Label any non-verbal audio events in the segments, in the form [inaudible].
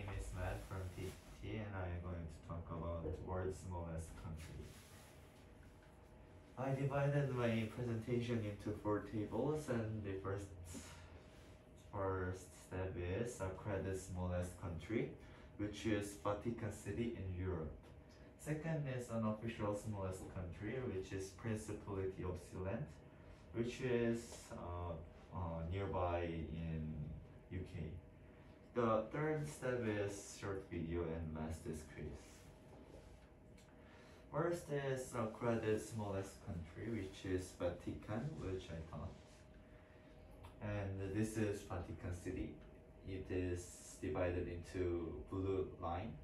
name is Matt from TT and I am going to talk about world's smallest country. I divided my presentation into four tables and the first first step is the smallest country which is Vatican City in Europe. Second is unofficial smallest country which is Principality of Sealand which is uh, uh, nearby in UK. The third step is short video and last quiz. First is credit smallest country, which is Vatican, which I thought. And this is Vatican City. It is divided into blue line.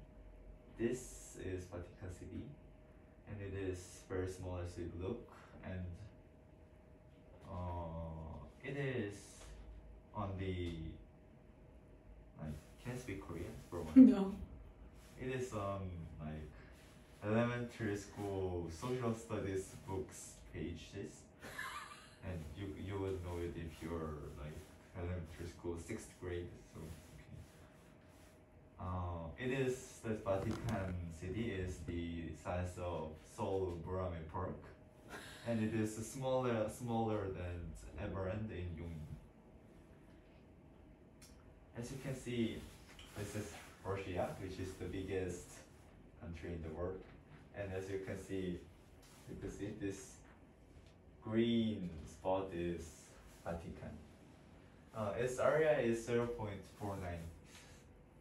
This is Vatican City, and it is very small as it look, and uh, it is on the can I speak Korean for one? [laughs] No. It is um like elementary school social studies books pages, [laughs] and you you would know it if you're like elementary school sixth grade. So okay. Uh, it is the Vatican City is the size of Seoul Boramae Park, and it is smaller smaller than Everland in Yongin. As you can see, this is Russia, which is the biggest country in the world. And as you can see, you can see this green spot is Vatican. Uh, its area is 0.49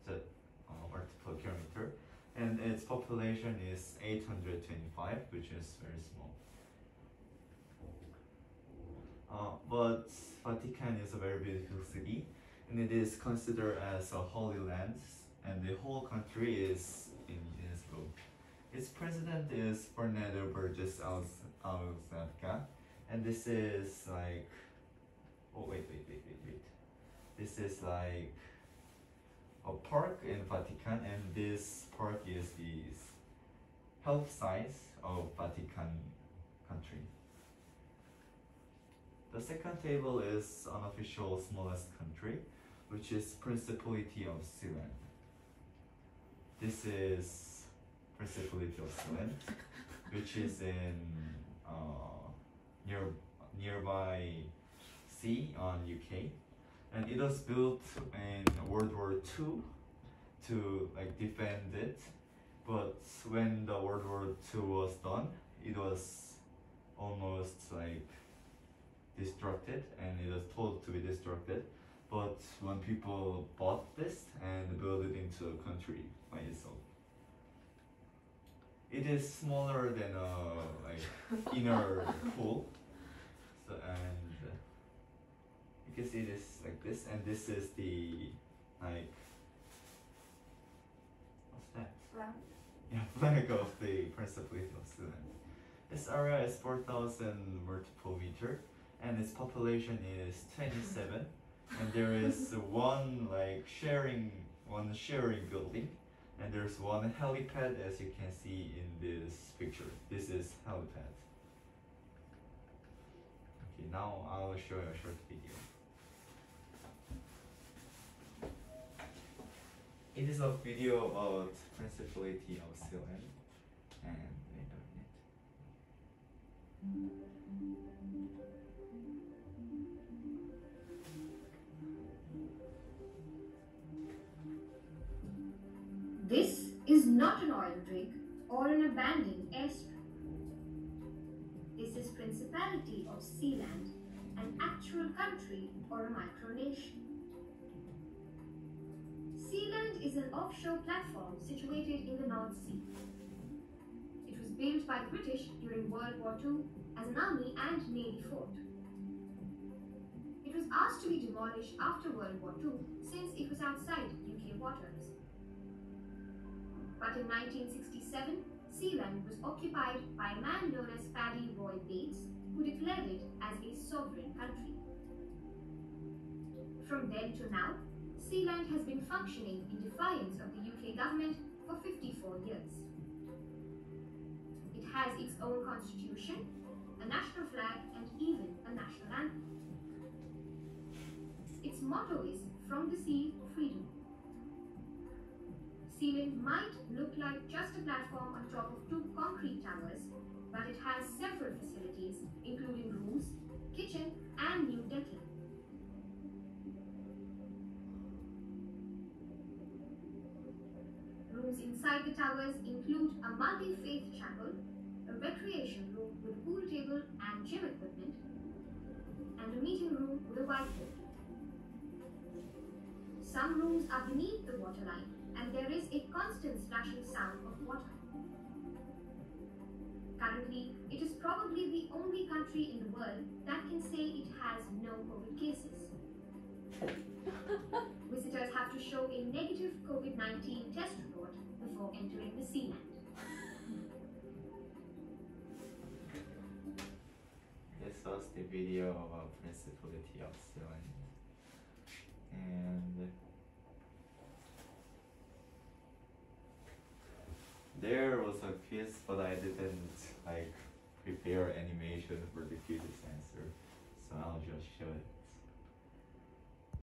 the, uh, vertical kilometer, and its population is 825, which is very small. Uh, but Vatican is a very beautiful city, and it is considered as a holy land, and the whole country is in UNESCO. Its president is Fernando Vérgez Alzaga, and this is like, oh wait, wait, wait, wait, wait. This is like a park in Vatican, and this park is the health size of Vatican country. The second table is unofficial smallest country, which is Principality of Sealand. This is Principality of Sealand, [laughs] which is in uh, near nearby sea on UK, and it was built in World War II to like defend it. But when the World War II was done, it was almost like destructed and it was told to be destructed but when people bought this and built it into a country by itself it is smaller than a like [laughs] inner pool so and uh, you can see this like this and this is the like what's that Flag. yeah, [laughs] flag of the Principality of Sealand. This area is 4,000 multiple meter, and its population is 27, and there is [laughs] one like sharing one sharing building, and there's one helipad as you can see in this picture. This is helipad. Okay, now I'll show you a short video. It is a video about Principality of Sealand and abandoned airstrip. This is Principality of Sealand, an actual country or a micronation. Sealand is an offshore platform situated in the North Sea. It was built by the British during World War II as an army and navy fort. It was asked to be demolished after World War II since it was outside UK waters. But in 1967, Sealand was occupied by a man known as Paddy Roy Bates, who declared it as a sovereign country. From then to now, Sealand has been functioning in defiance of the UK government for 54 years. It has its own constitution, a national flag, and even a national anthem. Its motto is From the Sea, Freedom. Sealand might look like platform on top of two concrete towers, but it has several facilities, including rooms, kitchen, and new decking. Rooms inside the towers include a multi-faith chapel, a recreation room with a pool table and gym equipment, and a meeting room with a whiteboard. Some rooms are beneath the waterline, and there is a constant splashing sound of water. Currently, it is probably the only country in the world that can say it has no COVID cases. [laughs] Visitors have to show a negative COVID 19 test report before entering the Sealand. This was the video of Principality of Sealand. And there was a quiz, but I didn't like prepare animation for the quiz answer, so I'll just show it.